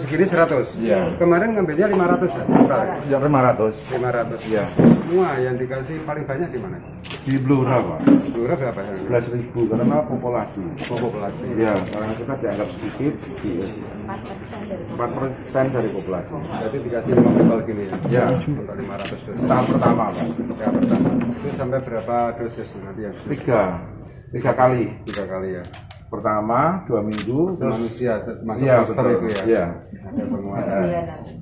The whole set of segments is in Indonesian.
segini 100. Iya. Kemarin ngambilnya 500 ya? Yang 500. 500. Iya. Semua yang dikasih paling banyak di mana? Di Blora, Pak. Blora berapa yang? 11 ribu karena populasi. populasi. Iya, orang kita dianggap sedikit. Di 4 persen dari populasi. Jadi dikasih 5 botol gini ya? Ya. Untuk 500 dosis. Tahap pertama, Pak. Ya, pertama. Itu sampai berapa dosis nanti yang Tiga. Tiga kali. tiga kali ya? Pertama, dua minggu. Terus Manusia masuk Iya, booster itu ya? Iya. Ada penguatan.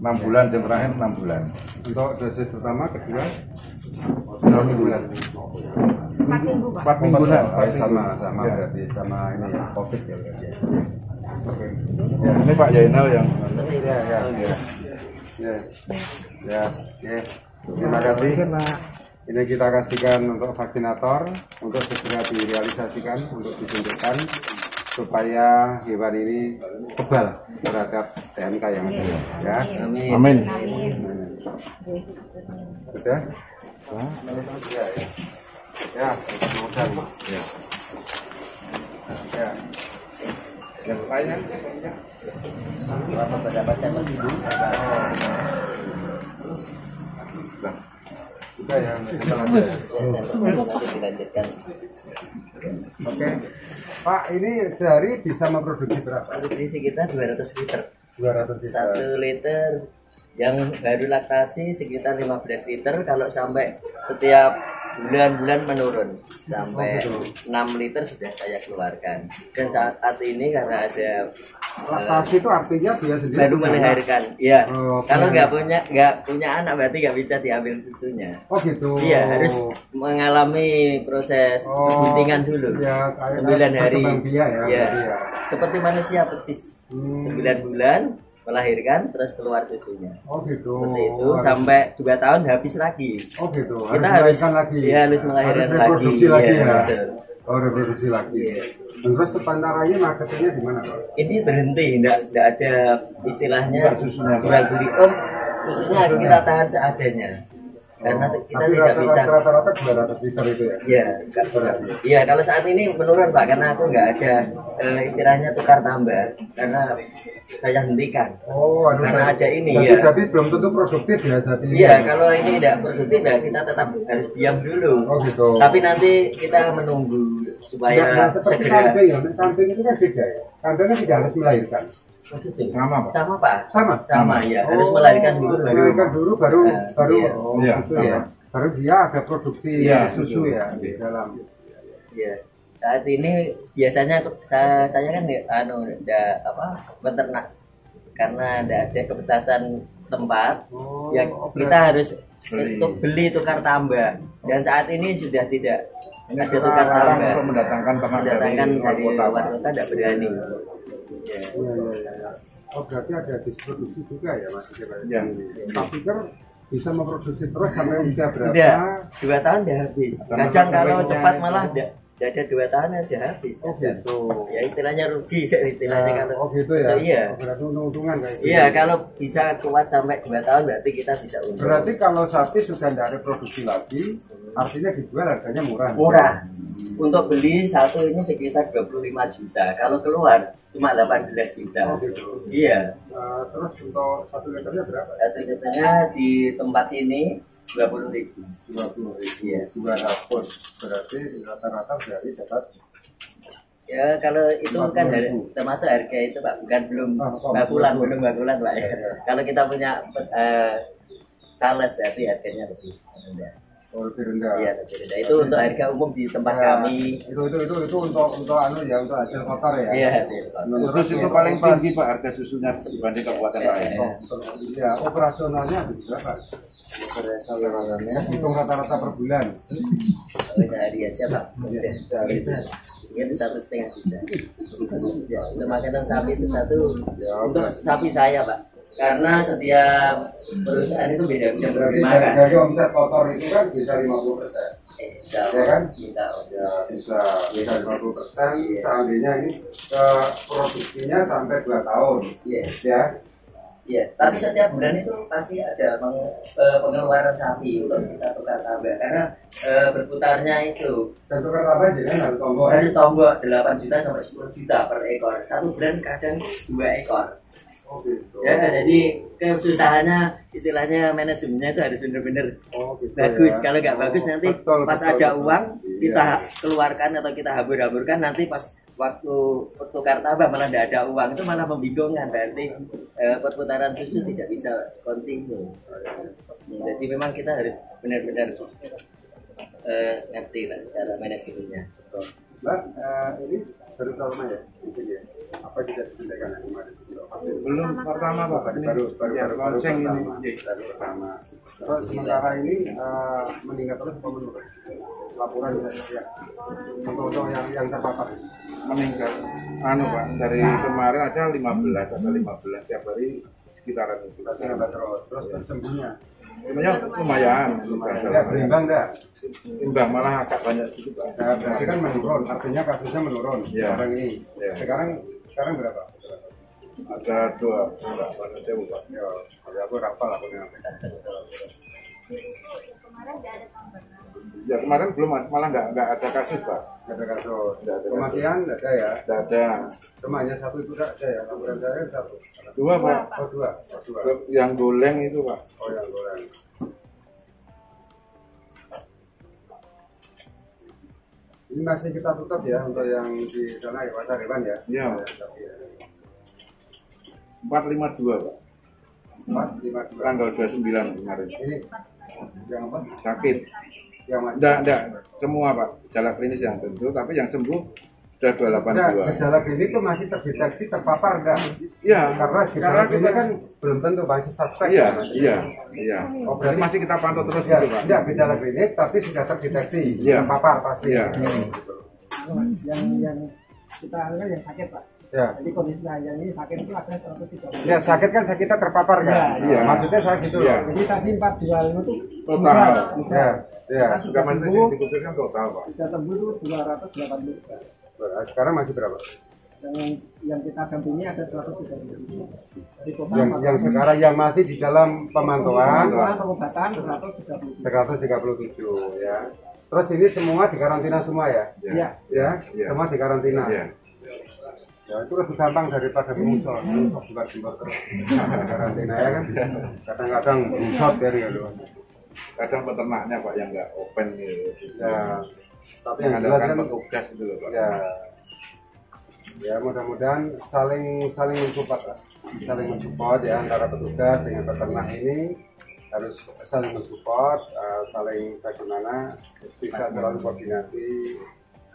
enam bulan dan terakhir enam bulan. Untuk dosis pertama, kedua? Dua minggu. Empat mingguan. Oh, sama, sama Ya. berarti sama ini ya, COVID ya. Oke. Ya, ini Pak Jainal yang Ya, ya, ya. Ya, ya, ya. Terima kasih. Ini kita kasihkan untuk vaksinator untuk segera direalisasikan untuk disuntikkan supaya hewan ini kebal terhadap TMK yang ada ya. Amin. Sudah? Ya, ya. Ya, mudah. Ya. Ya. Yang lainnya? Berapa berapa sampel ibu? Ya, kita lanjut. Dilanjutkan. Oke. Pak, ini sehari bisa memproduksi berapa? Nutrisi kita 200 liter. 200 liter. Satu liter yang baru laktasi sekitar 15 liter kalau sampai setiap bulan-bulan menurun sampai 6 liter sudah saya keluarkan dan saat, saat ini karena ada Laktasi itu artinya dia sendiri baru melahirkan ya Oh, kalau nggak punya nggak punya anak berarti nggak bisa diambil susunya Oh gitu. Iya harus mengalami proses Oh, dulu ya, kayak- sembilan kayak hari. berkembang biak ya, Iya. berarti ya. Seperti manusia persis Hmm. sembilan bulan melahirkan terus keluar susunya Oh gitu. seperti itu Harus- sampai dua tahun habis lagi. Oh gitu. Kita harus lagi. iya, harus melahirkan Harus reproduksi lagi. lagi Iya, ya. betul. Oh reproduksi lagi. Iya. Terus sepantaranya marketingnya di mana Pak? Ini berhenti, enggak, enggak ada istilahnya jual beli. Oh, susunya kita tahan seadanya. Karena Oh, kita tapi tidak rata- bisa Rata-rata 200 liter itu ya. Iya, enggak Iya, kalau saat ini menurun Pak karena aku nggak ada eh, istilahnya tukar tambah karena saya hentikan. Oh, aduh, Karena saya- ada ini, Jadi ya. Tapi belum tentu produktif ya saat ini. Iya, kalau ini tidak produktif ya kita tetap harus diam dulu. Oh gitu. Tapi nanti kita menunggu supaya Nah, seperti segera. kambing ya, kambing itu kan beda ya. Kambing kan tidak harus melahirkan. Oh. Sama, Pak. Sama Pak. Sama. Sama ya, Oh, harus melahirkan dulu baru. Melahirkan dulu baru Nah, baru iya. oh, Iya, gitu ya. Baru dia ada produksi Iya, susu ya di dalam. Iya. Saat ini biasanya saya, saya kan nggak- anu ada apa peternak karena ada ada kebatasan tempat Oh, ya oke. kita harus Beli. untuk beli tukar tambah dan saat ini sudah tidak Ini ada tukar sekarang tambah untuk mendatangkan mendatangkan dari dari luar kota, tidak berani ya. Iya, iya, iya, iya. Oh berarti ada distribusi juga ya mas Iya. Tak pikir bisa memproduksi terus sampai usia berapa? Tidak, dua tahun udah habis. Kadang sama kalau cepat malah tidak tidak ada dua tahun udah habis. Oh gitu. Ya istilahnya rugi istilahnya Nah, kalau oh gitu ya. Oh, iya. Oh, berarti untung-untungan kayak gitu. Iya, kalau bisa kuat sampai dua tahun berarti kita bisa untung. Berarti kalau sapi sudah tidak ada produksi lagi, artinya dijual harganya murah. murah. Untuk beli satu ini sekitar 25 juta. Kalau keluar cuma 18 juta. Oh gitu. Iya. Eh, terus untuk satu liternya berapa? Satu liternya di tempat sini 20 ribu. Dua puluh ribu. Iya. Dua ratus. Berarti rata-rata dari dapat. Ya kalau itu kan 50.000. dari, termasuk harga itu Pak, bukan belum Ah, oh, bakulan, belum. bakulan Pak ya. Kalau kita punya eh, sales berarti harganya lebih rendah. Oh, lebih rendah. Iya, lebih rendah. Itu untuk harga umum di tempat Ya, kami. Itu itu itu itu untuk untuk anu ya untuk hasil kotor ya. Iya, hasil. Kudus itu paling tinggi Pak harga susunya dibanding kabupaten Iya, lain. iya. Oh, untuk- ya operasionalnya berapa? Operasionalnya hitung rata-rata per bulan. Kalau sehari aja Pak. Iya, sehari. Itu, satu setengah juta. Ya, untuk makanan sapi itu satu. Ya, Untuk sapi saya Pak. Karena setiap perusahaan itu beda-beda Berarti memberi dari, omset kotor itu kan bisa 50 persen. Eh, Insya Ya kan? Allah. Ya bisa bisa 50 persen. Seandainya ini eh, produksinya sampai 2 tahun. Iya. Ya. Iya, tapi setiap bulan itu pasti ada peng- eh, pengeluaran sapi untuk kita tukar tambah karena eh, berputarnya itu Dan tukar apa jadi harus tombol. harus tombol 8 juta sampai 10 juta per ekor. Satu bulan kadang dua ekor. Oh, gitu. Ya, jadi kesusahannya istilahnya manajemennya itu harus benar-benar Oh, gitu bagus. ya. Kalau nggak Oh, bagus nanti betul, pas betul, ada betul. uang Iya. kita keluarkan atau kita habur-haburkan nanti pas waktu tukar tambah malah tidak ada uang itu malah membingungkan berarti eh, perputaran susu tidak bisa kontinu. Jadi memang kita harus benar-benar eh, ngerti lah cara manajemennya. Mbak, eh, ini baru ya? Mungkin ya. Apa tidak disampaikan kemarin? Belum pertama Pak. Baru baru baru Ya, baru, baru ini. pertama. Iya. Baru pertama. Terus sementara ini eh, meningkat terus menurun? Laporan ya, ya. Untuk yang yang terpapar. meningkat anu Pak dari kemarin aja 15 atau 15 tiap hari sekitaran itu. Terus. Terus sembuhnya. Sebenarnya lumayan, Ya, berimbang enggak? imbang malah agak banyak sedikit Pak. Nah, berarti kan menurun. Artinya kasusnya menurun. Iya. Sekarang ini. Iya. Sekarang sekarang berapa? Ada dua banyak jauh Pak. Ya, kalau aku rapal aku dengan Ya kemarin belum malah nggak nggak ada kasus Pak. Nggak ada kasus. Nggak ada Kematian nggak ada ya. Nggak ada Cuma hanya satu itu nggak ada ya. Laporan saya satu. dua Pak. Oh dua. Oh dua. Yang goleng itu Pak. Oh yang goreng. Ini masih kita tutup ya untuk yang di sana ya pasar hewan ya. Iya. Tapi ya. 452 Pak. Empat lima dua. Tanggal 29 kemarin. Ini yang apa? Sakit. Yang mana? Enggak, enggak. Semua Pak. Gejala klinis yang tentu, tapi yang sembuh sudah Enggak, 282. gejala klinik itu masih terdeteksi terpapar enggak? Iya, Karena gejala klinik kan belum tentu masih suspek. Iya, kan? iya, iya. Oh, Jadi berarti- masih kita pantau terus Ya, gitu Pak. tidak gejala klinik tapi sudah terdeteksi Iya. terpapar pasti. Iya. Gitu. yang yang kita kan yang sakit pak Ya. jadi kondisi yang ini sakit itu ada 130 Ya sakit kan kita terpapar kan? Iya, iya. Maksudnya saya gitu Iya. loh. jadi tadi 425 itu Total. murah, Ya, murah. ya. Sudah sembuh dikucurkan total Pak. sudah sembuh itu 280 Nah, Sekarang masih berapa? yang yang kita dampingi ada 130 dari total Yang, yang sekarang yang masih di dalam pemantauan pemantauan pengobatan 130 137 ya. Terus ini semua dikarantina semua ya? ya Ya, Iya. semua dikarantina. Iya. Ya itu lebih gampang daripada juga jembor terus. Karantina ya kan. Kadang-kadang busot dari ya. Kadang peternaknya Pak yang nggak open gitu. Ya, tapi yang Mengandalkan kan petugas itu loh Pak. ya ya mudah-mudahan saling saling mensupport lah saling mensupport ya antara petugas dengan peternak ini harus saling mensupport eh, saling bagaimana bisa selalu koordinasi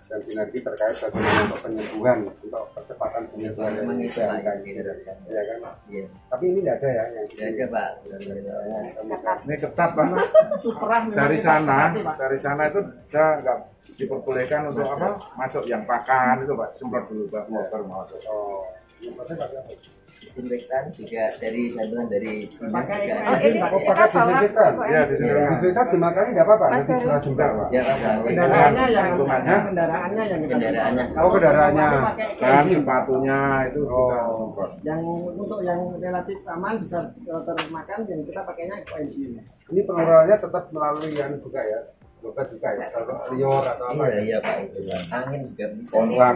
dan sinergi terkait bagaimana untuk penyembuhan untuk percepatan penyembuhan yang itu Pak, yang yang gitu. ya kan Iya. tapi ini tidak ada ya yang Ya aja Pak. Ini ketat Pak. Dari sana, Pak. dari sana itu kita nggak diperbolehkan untuk apa? Masuk yang pakan itu Pak. Semprot dulu Pak. Motor masuk. oh pakai apa? Disinfektan juga dari bantuan dari dinas juga. oh pakai disinfektan. Ya di sini. disinfektan. Dimakan nggak apa-apa nanti setelah jumlah pak. Ya kendaraannya yang kendaraannya yang Kendaraannya. Oh, kendaraannya. Dan sepatunya itu. Kita Oh. yang untuk yang relatif aman bisa termakan yang kita pakainya engine Ini pengeluarannya tetap melalui yang buka ya, buka juga ya. Kalau lior atau apa Iya ya? iya Pak itu Pak. Angin juga bisa. Kontrak.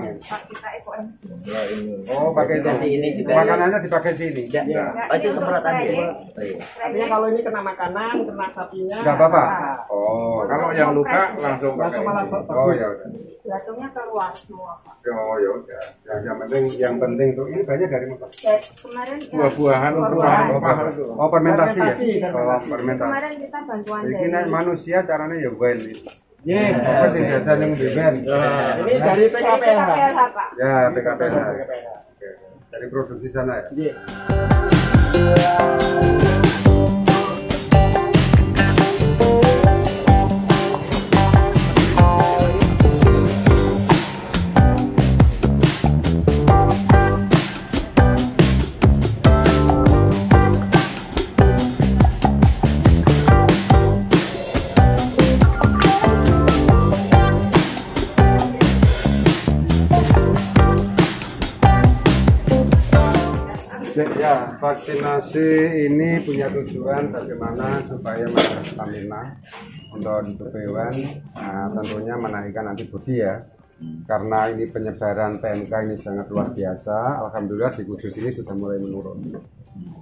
Ya ini. Oh, pakai itu. Kasih ini juga. Makanannya dipakai sini. Tidak. Oh itu semprotan. Oh, iya. artinya kalau ini kena makanan kena sapinya Enggak apa-apa. nah, Oh, Kalau yang luka langsung pakai langsung malah Oh ya udah. Jatuhnya keluar semua Pak. Oh ya udah. Yang, yang penting yang penting tuh ini banyak dari mana? Ya, kemarin ya, Buah-buahan, buah-buahan Oh, oh fermentasi ya? Fermentasi, Oh, fermentasi. fermentasi. kemarin kita bantuan Jadi dari nek manusia caranya ya well. Iya. Apa sih biasa yang biben? ini dari PKPH Pak. Ya, PKPH. Dari produksi sana ya. Iya. Vaksinasi ini punya tujuan bagaimana supaya menjaga stamina untuk hidup hewan, nah, tentunya menaikkan antibodi ya. karena ini penyebaran PMK ini sangat luar biasa. Alhamdulillah di Kudus ini sudah mulai menurun.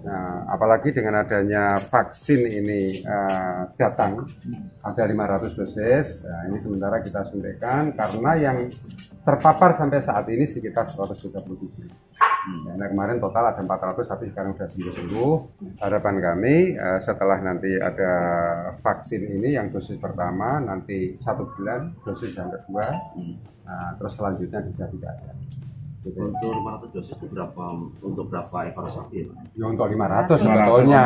Nah, apalagi dengan adanya vaksin ini eh, datang ada 500 dosis. Nah, ini sementara kita suntikan karena yang terpapar sampai saat ini sekitar 137. Nah, kemarin total ada 400 tapi sekarang sudah sembuh sembuh. Harapan kami eh, setelah nanti ada vaksin ini yang dosis pertama nanti satu bulan dosis yang kedua, nah, terus selanjutnya juga tidak ada. Gitu. Untuk 500 dosis itu berapa untuk berapa ekor sapi? Ya untuk 500 sebetulnya.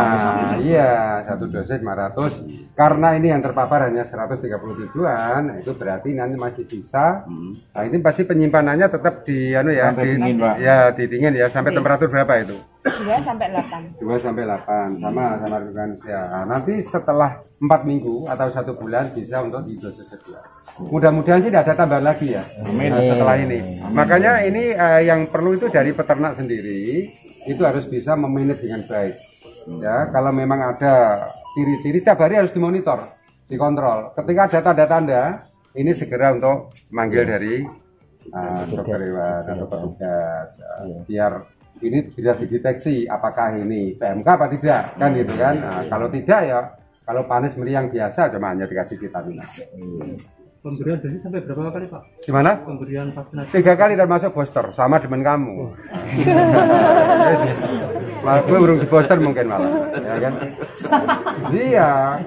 Iya, satu dosis 500. Karena ini yang terpapar hanya 130 ribuan, itu berarti nanti masih sisa. Nah, ini pasti penyimpanannya tetap di anu ya, Sampai di, dingin, Pak. ya di dingin ya sampai temperatur berapa itu? 2 sampai 8. 2 sampai 8 sama sama dengan ya. Nah, nanti setelah 4 minggu atau satu bulan bisa untuk di dosis kedua. Mudah-mudahan sih tidak ada tambahan lagi ya nah, setelah ini. Makanya ini eh, yang perlu itu dari peternak sendiri itu harus bisa memanage dengan baik. Ya, kalau memang ada ciri-ciri tiap hari harus dimonitor, dikontrol. Ketika ada tanda-tanda, ini segera untuk manggil dari eh, dokter hewan atau petugas eh, biar ini bisa dideteksi apakah ini PMK apa tidak kan gitu kan. Nah, kalau tidak ya kalau panas meriang biasa cuma hanya dikasih vitamin. Pemberian dosis sampai berapa kali Pak? Gimana? Pemberian vaksinasi Tiga kali termasuk booster sama dengan kamu. Malah gue belum di booster mungkin malah, ya kan? Iya,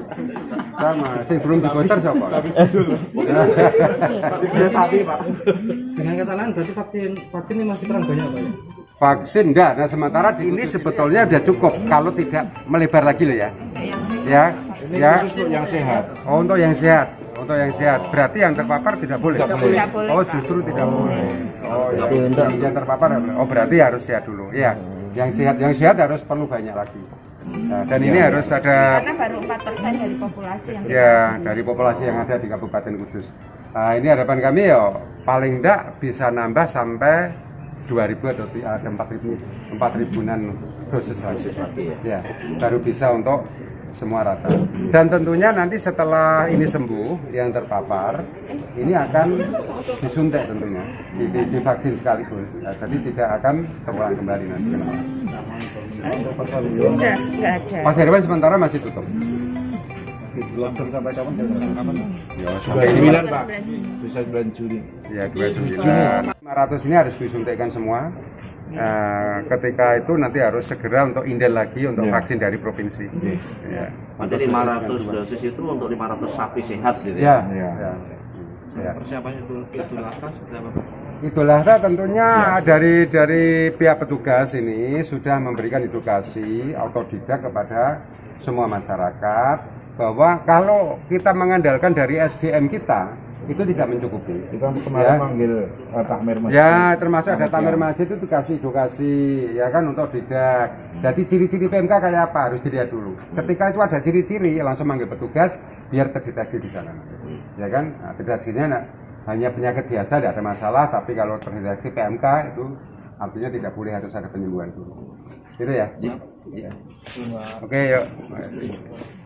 sama. Sing belum di booster siapa? dengan kata lain berarti vaksin vaksin ini masih kurang banyak Pak ya? Vaksin enggak. Nah sementara di ini sebetulnya sudah cukup kalau tidak melebar lagi loh ya. Ya, ya. yang sehat. Oh, untuk yang sehat. Untuk yang sehat. Berarti yang terpapar tidak boleh. Tidak boleh. Oh, justru tidak boleh. Oh, ya. Yang, yang terpapar boleh. Oh, berarti harus sehat dulu. Iya. Yang sehat, yang sehat harus perlu banyak lagi. Nah, dan ini harus ada Karena baru 4% dari populasi yang ya dari populasi yang ada di Kabupaten Kudus. Nah, ini harapan kami ya paling enggak bisa nambah sampai 2000 atau ada 4000 4 ribuan dosis lagi. Ya, baru bisa untuk semua rata. Dan tentunya nanti setelah ini sembuh yang terpapar, ini akan disuntik tentunya, di, di, divaksin sekaligus. Nah, jadi tidak akan terulang kembali nanti. sudah nggak ada. Sementara masih tutup. Lockdown sampai kapan? Kapan? Ya, Sampai 9 Pak. Bisa bulan Juli. Ya, 29. 500 ini harus disuntikkan semua. Nah, ketika itu nanti harus segera untuk indel lagi untuk vaksin dari provinsi. Ya. Berarti 500 dosis itu untuk 500 sapi sehat gitu Ya. ya? ya. ya. Persiapannya itu Adha seperti apa? Idul Adha tentunya dari dari pihak petugas ini sudah memberikan edukasi autodidak kepada semua masyarakat bahwa kalau kita mengandalkan dari SDM kita itu tidak mencukupi. Kita kemarin Ya. manggil uh, takmir masjid. Ya, termasuk ada tamer masjid itu dikasih edukasi, ya kan untuk didak. Jadi ciri-ciri PMK kayak apa harus dilihat dulu. Ketika itu ada ciri-ciri, langsung manggil petugas biar terdeteksi di sana. Ya kan, nah, terdeteksinya nah, hanya penyakit biasa, tidak ada masalah. Tapi kalau terdeteksi PMK itu artinya tidak boleh harus ada penyembuhan dulu. Gitu ya? Ya. Oke, yuk.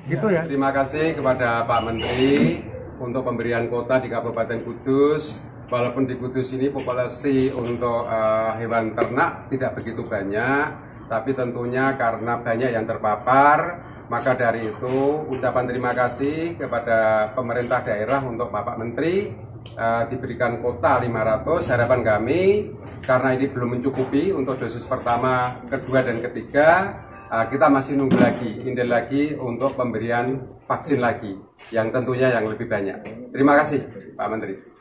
Gitu ya. Terima kasih kepada Pak Menteri untuk pemberian kota di Kabupaten Kudus. Walaupun di Kudus ini populasi untuk eh, hewan ternak tidak begitu banyak, tapi tentunya karena banyak yang terpapar, maka dari itu ucapan terima kasih kepada pemerintah daerah untuk Bapak Menteri eh, diberikan kota 500 harapan kami karena ini belum mencukupi untuk dosis pertama, kedua dan ketiga Uh, kita masih nunggu lagi, indel lagi untuk pemberian vaksin lagi, yang tentunya yang lebih banyak. Terima kasih, Pak Menteri.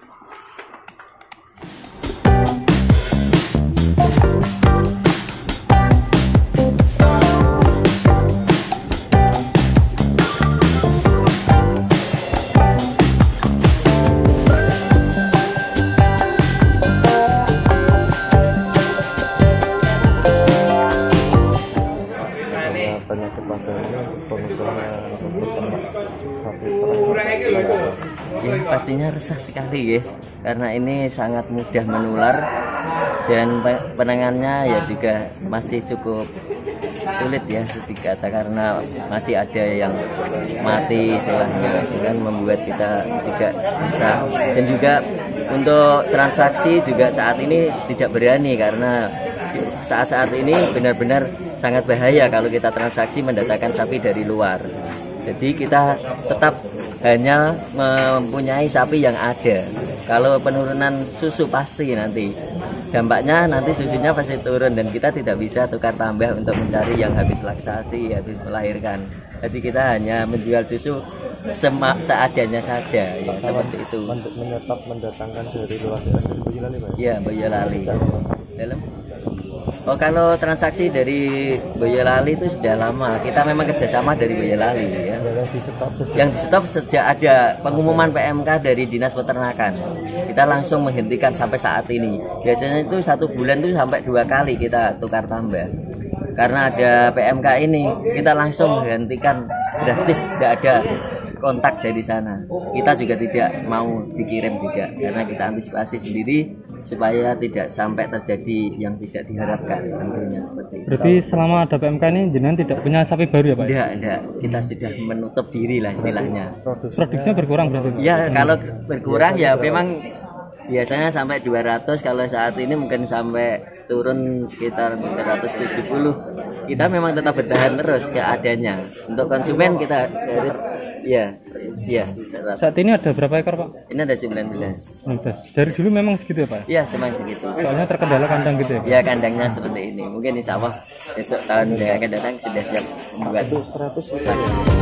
Ya, pastinya resah sekali ya, karena ini sangat mudah menular dan pe- penanganannya ya juga masih cukup sulit ya dikata karena masih ada yang mati itu kan membuat kita juga susah. Dan juga untuk transaksi juga saat ini tidak berani karena saat-saat ini benar-benar sangat bahaya kalau kita transaksi mendatangkan sapi dari luar. Jadi kita tetap hanya mempunyai sapi yang ada. Kalau penurunan susu pasti nanti dampaknya nanti susunya pasti turun dan kita tidak bisa tukar tambah untuk mencari yang habis laktasi, habis melahirkan. Jadi kita hanya menjual susu sema- seadanya saja, ya seperti itu. untuk menyetop mendatangkan dari luar daerah Boyolali Pak Iya, Boyolali. Dalam? Oh, kalau transaksi dari Boyolali itu sudah lama. Kita memang kerjasama dari Boyolali ya. yang di stop Yang di stop sejak ada pengumuman PMK dari Dinas Peternakan. Kita langsung menghentikan sampai saat ini. Biasanya itu satu bulan itu sampai dua kali kita tukar tambah. Karena ada PMK ini, kita langsung menghentikan drastis, tidak ada kontak dari sana. Kita juga tidak mau dikirim juga karena kita antisipasi sendiri supaya tidak sampai terjadi yang tidak diharapkan tentunya seperti itu. Berarti selama ada PMK ini jenengan tidak punya sapi baru ya Pak? Tidak, tidak. Kita sudah menutup diri lah istilahnya. Produksinya berkurang berarti? Ya kalau berkurang ya memang biasanya sampai 200 kalau saat ini mungkin sampai turun sekitar 170 kita memang tetap bertahan terus keadaannya untuk konsumen kita harus ya ya 100. Saat ini ada berapa ekor Pak? ini ada 19 19. Dari dulu memang segitu ya Pak? ya semuanya segitu Soalnya terkendala kandang gitu ya? ya kandangnya seperti ini mungkin insya Allah besok tahun yang akan datang sudah siap membuat 100 liter